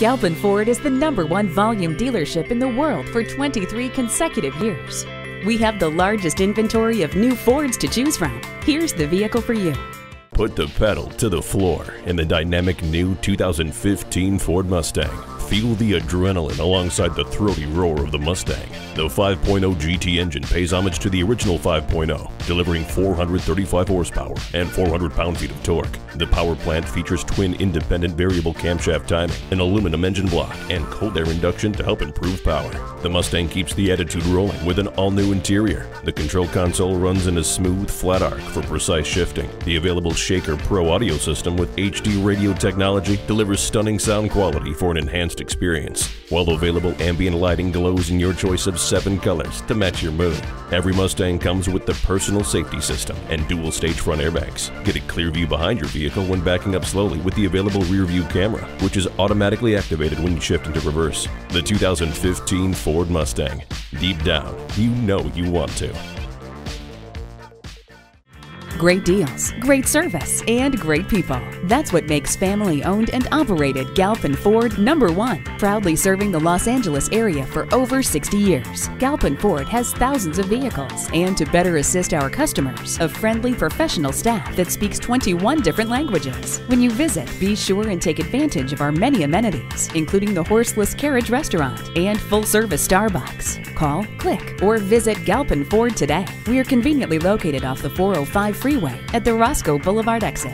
Galpin Ford is the number one volume dealership in the world for 23 consecutive years. We have the largest inventory of new Fords to choose from. Here's the vehicle for you. Put the pedal to the floor in the dynamic new 2015 Ford Mustang. Feel the adrenaline alongside the throaty roar of the Mustang. The 5.0 GT engine pays homage to the original 5.0, delivering 435 horsepower and 400 pound-feet of torque. The power plant features twin independent variable camshaft timing, an aluminum engine block, and cold air induction to help improve power. The Mustang keeps the attitude rolling with an all-new interior. The control console runs in a smooth, flat arc for precise shifting. The available Shaker Pro audio system with HD radio technology delivers stunning sound quality for an enhanced experience, while available ambient lighting glows in your choice of seven colors to match your mood. Every Mustang comes with the personal safety system and dual stage front airbags. Get a clear view behind your vehicle when backing up slowly with the available rear view camera, which is automatically activated when you shift into reverse. The 2015 Ford Mustang. Deep down, you know you want to. Great deals, great service, and great people. That's what makes family owned and operated Galpin Ford number one. Proudly serving the Los Angeles area for over 60 years. Galpin Ford has thousands of vehicles, and to better assist our customers, a friendly professional staff that speaks 21 different languages. When you visit, be sure and take advantage of our many amenities, including the horseless carriage restaurant and full service Starbucks. Call, click, or visit Galpin Ford today. We are conveniently located off the 405 freeway at the Roscoe Boulevard exit.